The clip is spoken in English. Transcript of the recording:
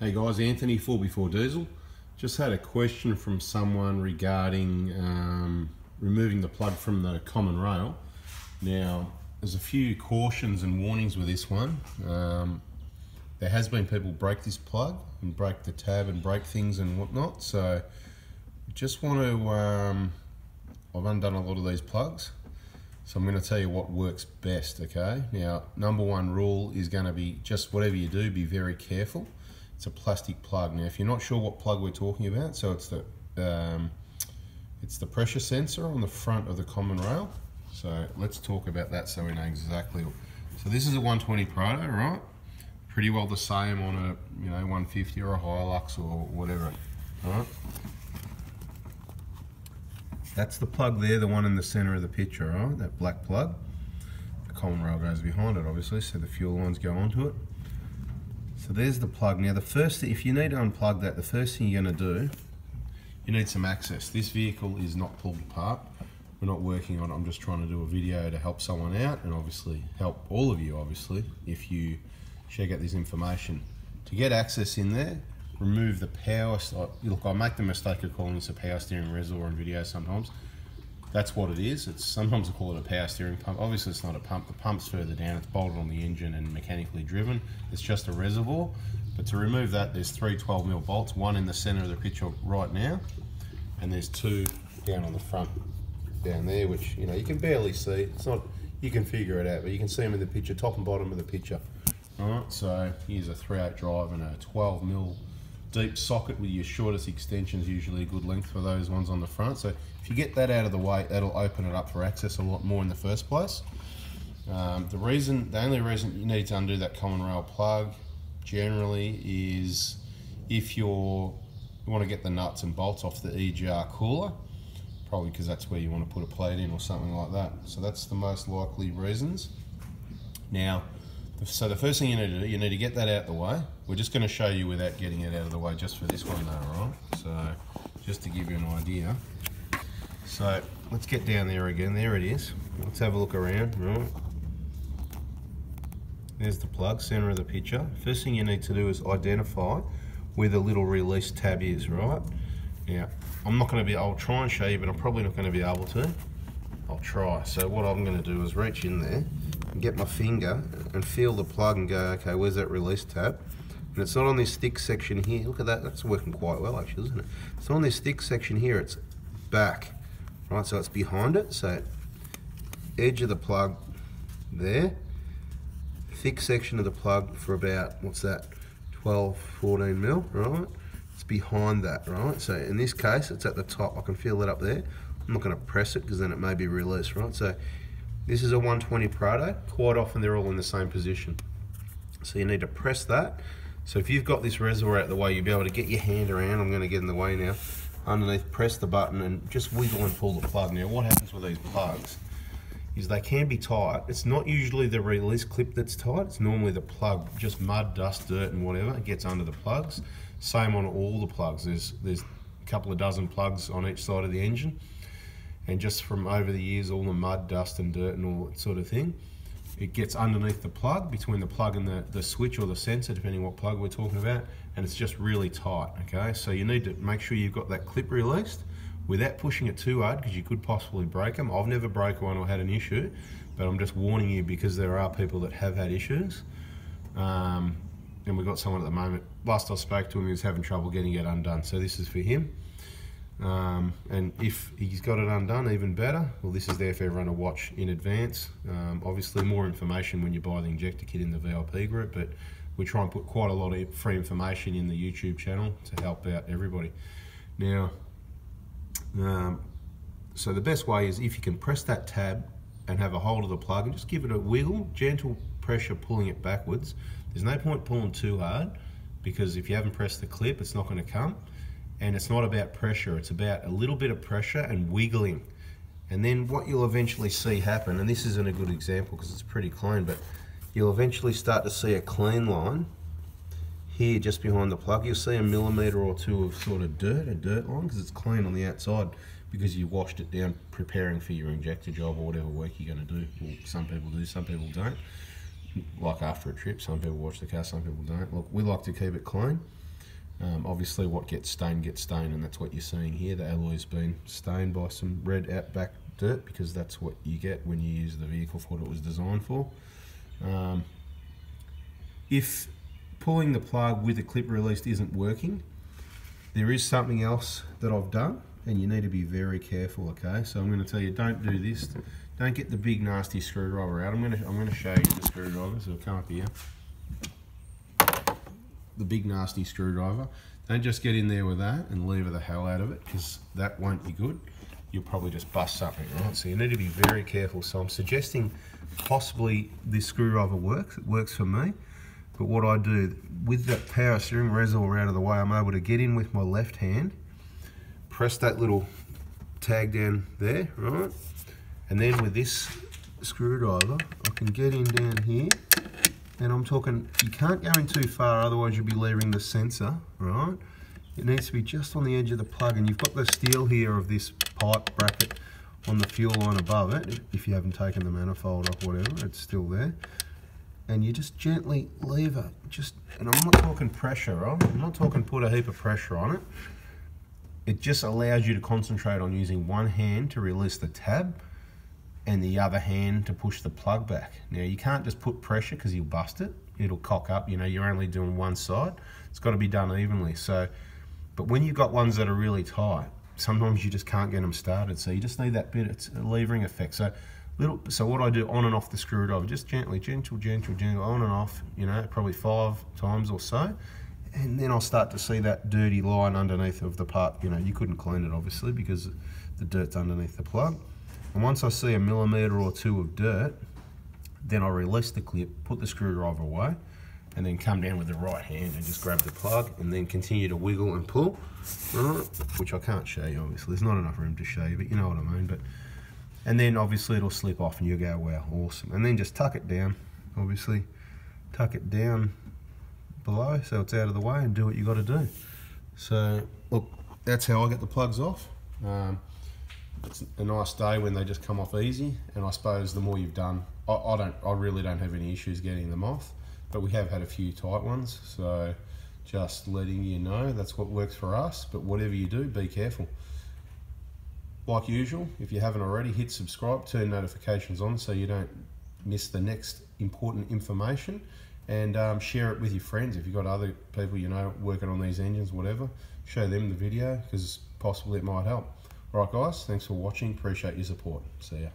Hey guys, Anthony, 4 Diesel. Just had a question from someone regarding um, removing the plug from the common rail. Now, there's a few cautions and warnings with this one. Um, there has been people break this plug and break the tab and break things and whatnot. So, just want to, um, I've undone a lot of these plugs. So I'm going to tell you what works best, okay? Now, number one rule is going to be just whatever you do, be very careful. It's a plastic plug. Now, if you're not sure what plug we're talking about, so it's the um, it's the pressure sensor on the front of the common rail. So let's talk about that so we know exactly. So this is a 120 Prado, right? Pretty well the same on a you know 150 or a Hilux or whatever, right? That's the plug there, the one in the center of the picture, right? That black plug. The common rail goes behind it, obviously, so the fuel lines go onto it. So there's the plug. Now the first thing, if you need to unplug that, the first thing you're gonna do, you need some access. This vehicle is not pulled apart. We're not working on it. I'm just trying to do a video to help someone out and obviously help all of you, obviously, if you check out this information. To get access in there, remove the power. Look, I make the mistake of calling this a power steering reservoir in video sometimes. That's what it is. It's sometimes I call it a power steering pump. Obviously, it's not a pump. The pump's further down. It's bolted on the engine and mechanically driven. It's just a reservoir. But to remove that, there's three 12 mil bolts. One in the center of the picture right now, and there's two down on the front down there, which you know you can barely see. It's not. You can figure it out, but you can see them in the picture, top and bottom of the picture. All right. So here's a 3.8 drive and a 12 mil deep socket with your shortest extensions, usually a good length for those ones on the front. So if you get that out of the way, that'll open it up for access a lot more in the first place. Um, the reason, the only reason you need to undo that common rail plug generally is if you're, you want to get the nuts and bolts off the EGR cooler, probably because that's where you want to put a plate in or something like that. So that's the most likely reasons. Now, so the first thing you need to do, you need to get that out the way. We're just going to show you without getting it out of the way just for this one though, right? So just to give you an idea. So let's get down there again. There it is. Let's have a look around, right? There's the plug, center of the picture. First thing you need to do is identify where the little release tab is, right? Now, I'm not going to be, I'll try and show you, but I'm probably not going to be able to. I'll try. So what I'm going to do is reach in there get my finger and feel the plug and go, okay, where's that release tab? And it's not on this thick section here. Look at that, that's working quite well actually, isn't it? It's on this thick section here, it's back, right? So it's behind it, so edge of the plug there, thick section of the plug for about, what's that, 12, 14 mil, right? It's behind that, right? So in this case, it's at the top. I can feel it up there. I'm not going to press it because then it may be released, right? So this is a 120 Prado. Quite often they're all in the same position. So you need to press that. So if you've got this reservoir out the way, you'll be able to get your hand around. I'm going to get in the way now. Underneath, press the button and just wiggle and pull the plug. Now what happens with these plugs is they can be tight. It's not usually the release clip that's tight. It's normally the plug, just mud, dust, dirt and whatever gets under the plugs. Same on all the plugs. There's, there's a couple of dozen plugs on each side of the engine and just from over the years all the mud dust and dirt and all that sort of thing it gets underneath the plug between the plug and the, the switch or the sensor depending what plug we're talking about and it's just really tight okay? So you need to make sure you've got that clip released without pushing it too hard because you could possibly break them I've never broke one or had an issue but I'm just warning you because there are people that have had issues. Um, and we've got someone at the moment last I spoke to him he was having trouble getting it undone. So this is for him um, and if he's got it undone, even better. Well, this is there for everyone to watch in advance. Um, obviously, more information when you buy the injector kit in the VIP group, but we try and put quite a lot of free information in the YouTube channel to help out everybody. Now, um, so the best way is if you can press that tab and have a hold of the plug and just give it a wiggle, gentle pressure pulling it backwards. There's no point pulling too hard because if you haven't pressed the clip, it's not going to come and it's not about pressure it's about a little bit of pressure and wiggling. And then what you'll eventually see happen and this isn't a good example because it's pretty clean but you'll eventually start to see a clean line here just behind the plug. You'll see a millimeter or two of sort of dirt a dirt line because it's clean on the outside because you washed it down preparing for your injector job or whatever work you're going to do. Well, some people do some people don't. Like after a trip some people wash the car some people don't. Look we like to keep it clean Um, obviously, what gets stained gets stained, and that's what you're seeing here. The alloy's been stained by some red outback dirt because that's what you get when you use the vehicle for what it was designed for. Um, if pulling the plug with a clip released isn't working, there is something else that I've done, and you need to be very careful. Okay, so I'm going to tell you, don't do this. Don't get the big nasty screwdriver out. I'm going to I'm going to show you the screwdriver. So come up here the big nasty screwdriver. Don't just get in there with that and lever the hell out of it because that won't be good. You'll probably just bust something, right? So you need to be very careful. So I'm suggesting possibly this screwdriver works. It works for me. But what I do, with that power steering reservoir out of the way, I'm able to get in with my left hand, press that little tag down there, right? And then with this screwdriver, I can get in down here and I'm talking, you can't go in too far, otherwise you'll be levering the sensor, right? It needs to be just on the edge of the plug, and you've got the steel here of this pipe bracket on the fuel line above it. If you haven't taken the manifold off, whatever, it's still there. And you just gently lever, it just, and I'm not talking pressure, right? I'm not talking put a heap of pressure on it. It just allows you to concentrate on using one hand to release the tab and the other hand to push the plug back. Now you can't just put pressure because you'll bust it. It'll cock up, you know, you're only doing one side. It's got to be done evenly. So, but when you've got ones that are really tight, sometimes you just can't get them started. So you just need that bit, it's a levering effect. So little, so what I do on and off the screwdriver, just gently, gentle, gentle, gentle, on and off, you know, probably five times or so. And then I'll start to see that dirty line underneath of the part, you know, you couldn't clean it obviously because the dirt's underneath the plug. And once I see a millimetre or two of dirt, then I release the clip, put the screwdriver away, and then come down with the right hand and just grab the plug and then continue to wiggle and pull. Which I can't show you, obviously. There's not enough room to show you, but you know what I mean. But And then obviously it'll slip off and you'll go, wow, awesome. And then just tuck it down, obviously. Tuck it down below so it's out of the way and do what you got to do. So, look, that's how I get the plugs off. Um, it's a nice day when they just come off easy. And I suppose the more you've done, I, I don't, I really don't have any issues getting them off, but we have had a few tight ones. So just letting you know that's what works for us. But whatever you do, be careful. Like usual, if you haven't already, hit subscribe, turn notifications on so you don't miss the next important information and um, share it with your friends. If you've got other people you know working on these engines, whatever, show them the video because possibly it might help. Alright guys, thanks for watching, appreciate your support. See ya.